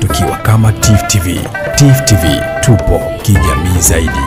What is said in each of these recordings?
tukiwa kama TIFF TV. TIFF TV tupo kijamii zaidi.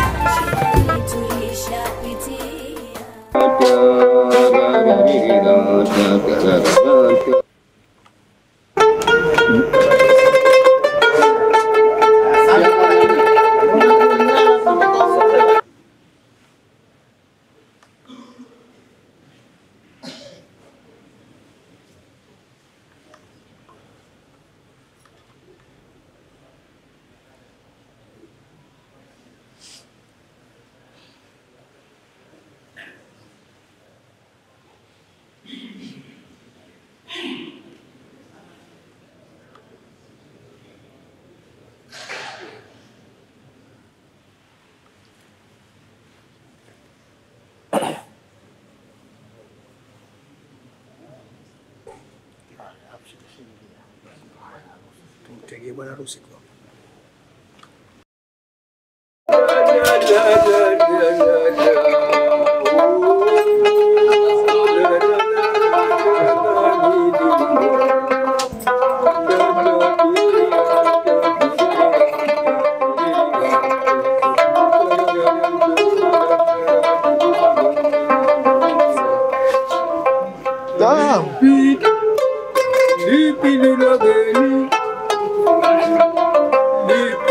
Mtegee bwana harusi kwa Lipi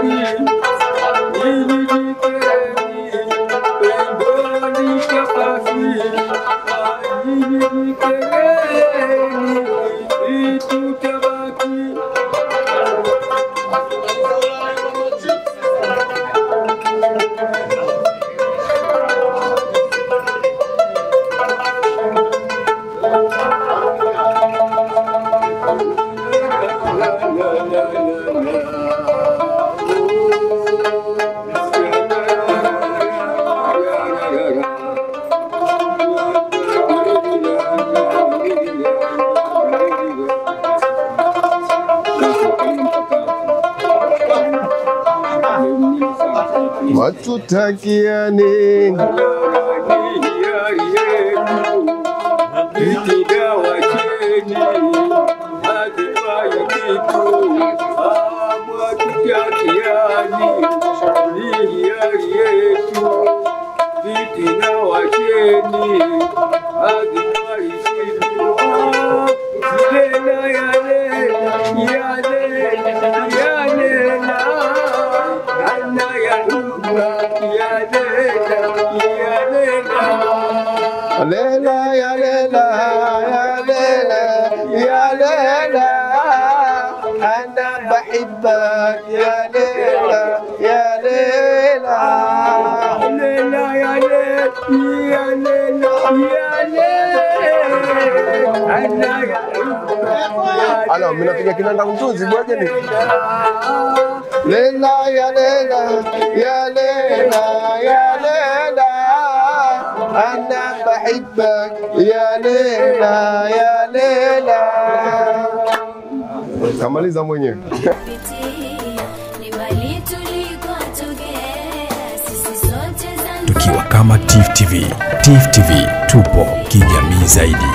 Thank you. watutakiane Fitina wacheni, adima isini lela ya lela ya lela ya lela أنا بحبك يا ليلى يا ليلى Lela ya le, ya lela, ya le, ana ya Alo, mnapiga kinanda mtunzi bwaje ni? Lela ya lela ya lela ya lela أنا بحبك يا ليلى يا ليلى Kamaliza mwenyewe. ni mbali tulikotokea, sisi sote Zanzibar. tukiwa kama TIFF TV. TIFF TV tupo kijamii zaidi.